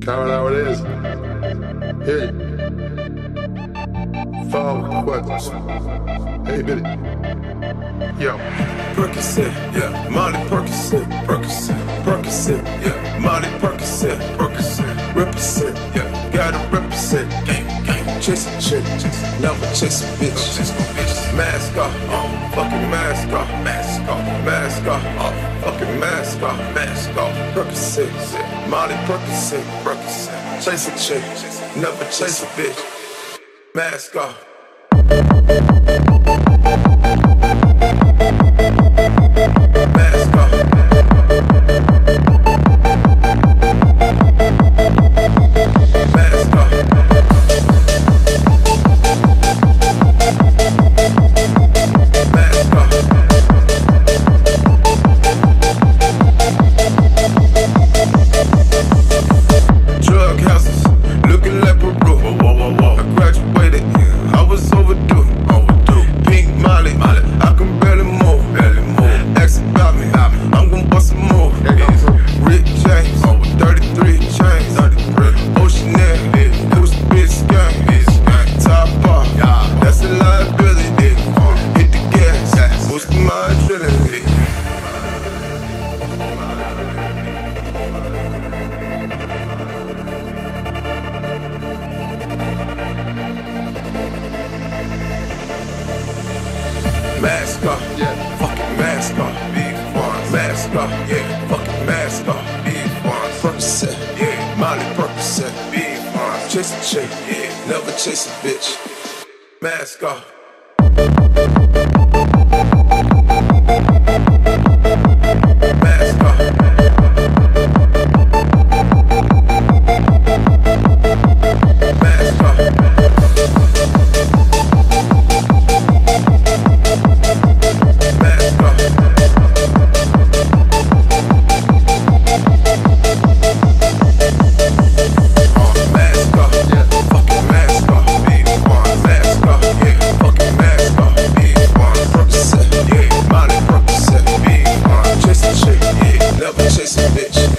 Caroline, what it is? Hey. Five questions. Hey, Billy. Yo. Percocet, yeah, Molly Percocet, Percocet, Percocet, yeah, Molly Percocet, Percocet, represent, yeah, gotta represent, gang, chase chick, never chase a bitch, mask off, fucking mask off, mask off, mask off, fucking mask off, mask off, Percocet, Molly Percocet, Percocet, chase a chick, never chase a bitch, mask off. Yeah, Molly Percocet, big ones. Chase a chick, yeah, never chase a bitch. Mask off. never chasing bitch.